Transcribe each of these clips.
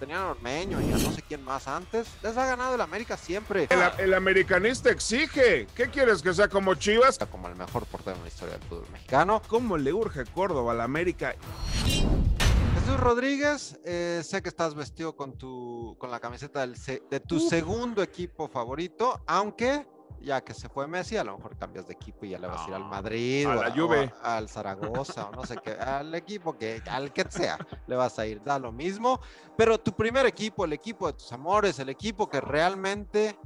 tenían a Ormeño y a no sé quién más antes, les ha ganado el América siempre. El, el americanista exige. ¿Qué quieres que sea como Chivas? Como el mejor portero en la historia del fútbol mexicano. ¿Cómo le urge Córdoba al América? Jesús Rodríguez, eh, sé que estás vestido con tu con la camiseta del de tu segundo equipo favorito, aunque ya que se fue Messi, a lo mejor cambias de equipo y ya le vas a ir al Madrid a o, la o Juve. al Zaragoza o no sé qué, al equipo que al que sea, le vas a ir, da lo mismo, pero tu primer equipo, el equipo de tus amores, el equipo que realmente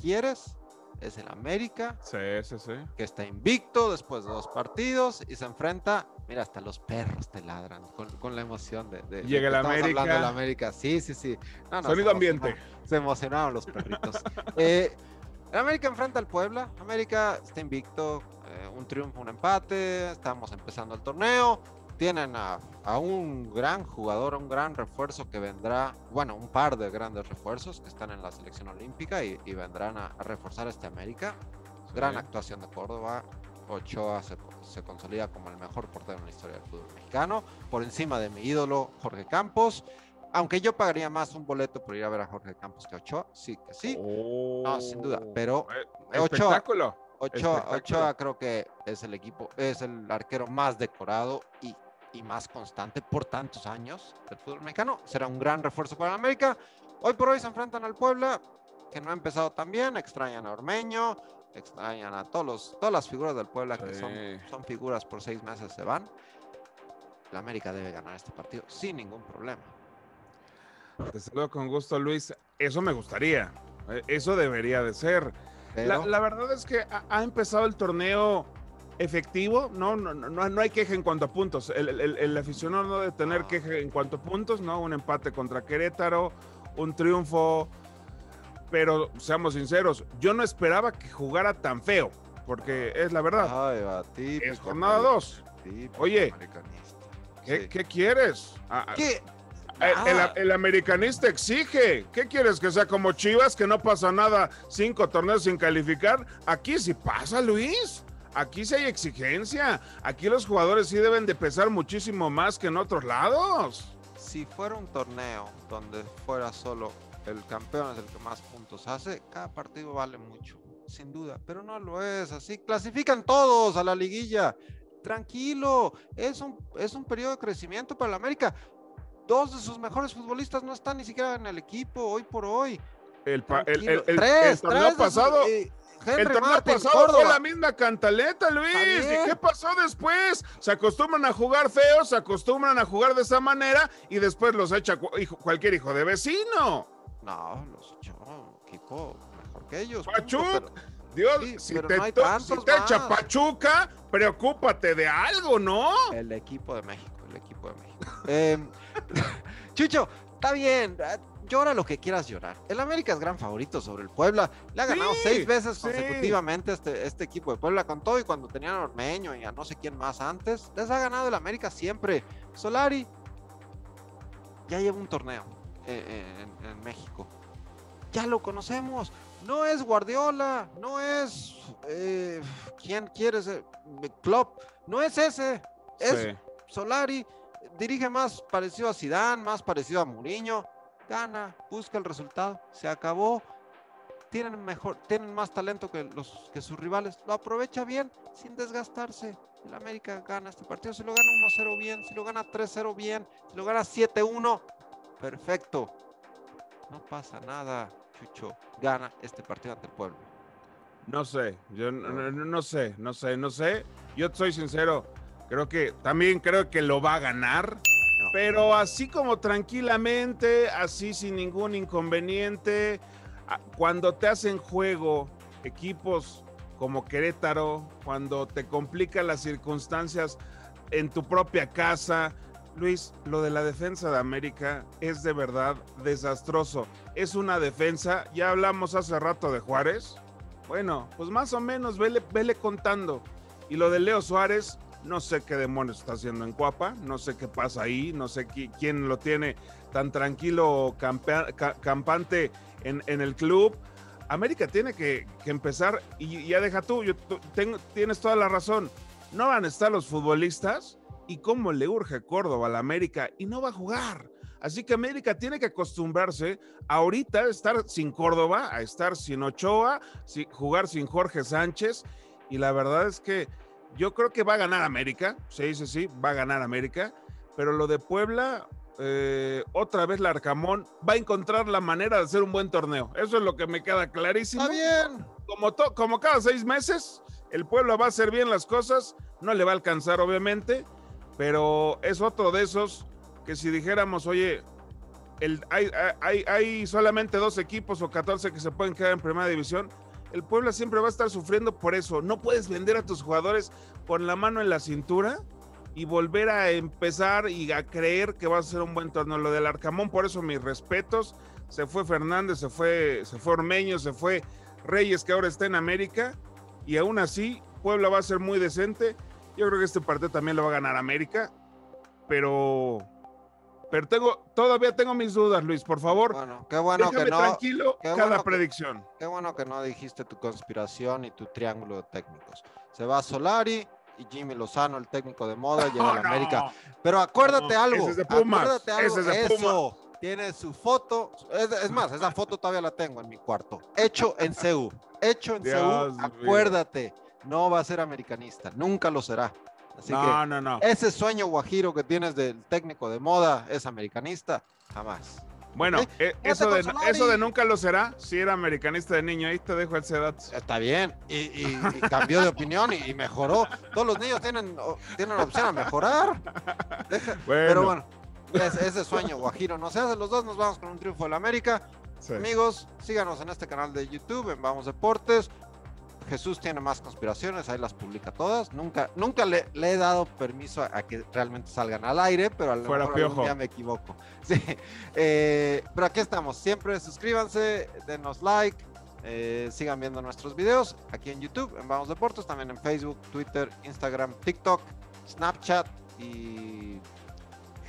quieres es el América, Sí, sí, sí. que está invicto después de dos partidos y se enfrenta, mira, hasta los perros te ladran con, con la emoción de, de- de Llega que el estamos hablando América. del América. Sí, sí, sí. No, no, Sonido ambiente. Se emocionaron los perritos. Eh, el América enfrenta al Puebla. América está invicto, eh, un triunfo, un empate. Estamos empezando el torneo. Tienen a, a un gran jugador, a un gran refuerzo que vendrá, bueno, un par de grandes refuerzos que están en la selección olímpica y, y vendrán a, a reforzar este América. Gran Sí. actuación de Córdoba. Ochoa se, se consolida como el mejor portero en la historia del fútbol mexicano, por encima de mi ídolo Jorge Campos. Aunque yo pagaría más un boleto por ir a ver a Jorge Campos que Ochoa, sí que sí, no, sin duda. Pero Eh, Ochoa- Espectáculo. Ochoa, espectáculo. Ochoa creo que es el equipo, es el arquero más decorado y, y más constante por tantos años del fútbol mexicano. Será un gran refuerzo para América. Hoy por hoy se enfrentan al Puebla, que no ha empezado tan bien, extrañan a Ormeño, extrañan a todos los, todas las figuras del Puebla que son, son figuras por seis meses se van. La América debe ganar este partido sin ningún problema. Te saludo con gusto, Luis. Eso me gustaría. Eh, Eso debería de ser. La, Pero la verdad es que ha, ha empezado el torneo efectivo, no, no, no, no hay queja en cuanto a puntos. El, el- el aficionado no debe tener No. queja en cuanto a puntos, ¿no? Un empate contra Querétaro, un triunfo, pero seamos sinceros, yo no esperaba que jugara tan feo, porque es la verdad. Ay, va, típico Es jornada america- 2. típico Oye. ¿Qué, Sí. qué quieres? Ah, ah, ¿Qué? El, el- Nada. el americanista exige. ¿Qué quieres que sea como Chivas, que no pasa nada, cinco torneos sin calificar? Aquí sí pasa, Luis. Aquí sí hay exigencia. Aquí los jugadores sí deben de pesar muchísimo más que en otros lados. si fuera un torneo donde fuera solo el campeón es el que más puntos hace, cada partido vale mucho, sin duda, pero no lo es así. Clasifican todos a la liguilla. Tranquilo, es un, es un periodo de crecimiento para el América. Dos de sus mejores futbolistas no están ni siquiera en el equipo hoy por hoy. El, el- el- el- Tres, el torneo pasado, eh, el torneo Martin, pasado fue la misma cantaleta, Luis. ¿Y bien. qué pasó después? Se acostumbran a jugar feos, se acostumbran a jugar de esa manera y después los echa cu- hijo- cualquier hijo de vecino. No, los ocho, equipo mejor que ellos. punto, Pachuc, pero- Dios, Sí, si te, no si te echa. Pachuca, preocúpate de algo, ¿no? El equipo de México, el equipo de México. Em, Chucho, está bien, ah, llora lo que quieras llorar. El América es gran favorito sobre el Puebla. Le ha ganado Sí, seis veces sí. consecutivamente este, este equipo de Puebla con todo y cuando tenían a Ormeño y a no sé quién más antes. Les ha ganado el América siempre. Solari ya lleva un torneo eh, en, en México. Ya lo conocemos. No es Guardiola, no es eh, quién quiere ser Klopp, no es ese. Es Sí. Solari dirige más parecido a Zidane, más parecido a Mourinho, gana, busca el resultado, se acabó. Tienen mejor, tienen más talento que los que sus rivales, lo aprovecha bien sin desgastarse. El América gana este partido, si lo gana 1-0 bien, si lo gana 3-0 bien, si lo gana 7-1, perfecto. No pasa nada, Chucho. Gana este partido ante el pueblo. No sé, yo no, no- sé, no sé, no sé. Yo soy sincero, creo que también creo que lo va a ganar, No. pero así como tranquilamente, así sin ningún inconveniente, cuando te hacen juego equipos como Querétaro, cuando te complican las circunstancias en tu propia casa, Luis, lo de la defensa de América es de verdad desastroso. Es una defensa, ya hablamos hace rato de Juárez. Bueno, pues más o menos vele, vele contando. Y lo de Leo Suárez, no sé qué demonios está haciendo en Cuapa, no sé qué pasa ahí, no sé qui- quién lo tiene tan tranquilo, campante en, el club. América tiene que, empezar, y ya deja tú, tienes toda la razón. No van a estar los futbolistas y cómo le urge Córdoba a la América y no va a jugar. Así que América tiene que acostumbrarse ahorita a estar sin Córdoba, a estar sin Ochoa, jugar sin Jorge Sánchez. Y la verdad es que yo creo que va a ganar América. Sí, sí, sí, va a ganar América. Pero lo de Puebla, eh, otra vez Larcamón va a encontrar la manera de hacer un buen torneo. Eso es lo que me queda clarísimo. Está bien. Como, como cada seis meses, el pueblo va a hacer bien las cosas. No le va a alcanzar, obviamente, pero es otro de esos que si dijéramos, oye, el, hay, hay, hay, solamente dos equipos o 14 que se pueden quedar en primera división, el Puebla siempre va a estar sufriendo por eso. No puedes vender a tus jugadores con la mano en la cintura y volver a empezar y a creer que va a ser un buen torneo. Lo del Arcamón, por eso mis respetos. Se fue Fernández, se fue, se fue Ormeño, se fue Reyes, que ahora está en América. Y aún así, Puebla va a ser muy decente. Yo creo que este partido también lo va a ganar América. Pero pero tengo, todavía tengo mis dudas, Luis, por favor. Bueno, qué bueno que no. tranquilo cada predicción. qué bueno que no dijiste tu conspiración y tu triángulo de técnicos. Se va Solari y Jimmy Lozano, el técnico de moda, llega a América. Pero acuérdate algo. Ese es de Pumas. Acuérdate algo. Ese es de Eso. Tiene su foto. Es, más, esa foto todavía la tengo en mi cuarto. Hecho en CEU. Hecho en CEU. Acuérdate. No va a ser americanista. Nunca lo será no, no, no. Ese sueño guajiro que tienes del técnico de moda es americanista, jamás. Bueno, eh, eso, de, eso de nunca lo será, si era americanista de niño, ahí te dejo el sedato. Está bien, y, cambió de opinión y, mejoró. Todos los niños tienen, tienen la opción a mejorar. Pero bueno, ese sueño guajiro no se hace. Los dos nos vamos con un triunfo de la América. Amigos, síganos en este canal de YouTube, en Vamos Deportes. Jesús tiene más conspiraciones, ahí las publica todas. Nunca, nunca le, he dado permiso a, que realmente salgan al aire, pero a lo mejor ya me equivoco. Sí. Eh, pero aquí estamos. Siempre suscríbanse, denos like, eh, sigan viendo nuestros videos aquí en YouTube, en Vamos Deportes, también en Facebook, Twitter, Instagram, TikTok, Snapchat y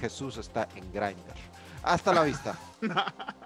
Jesús está en Grindr. Hasta la vista.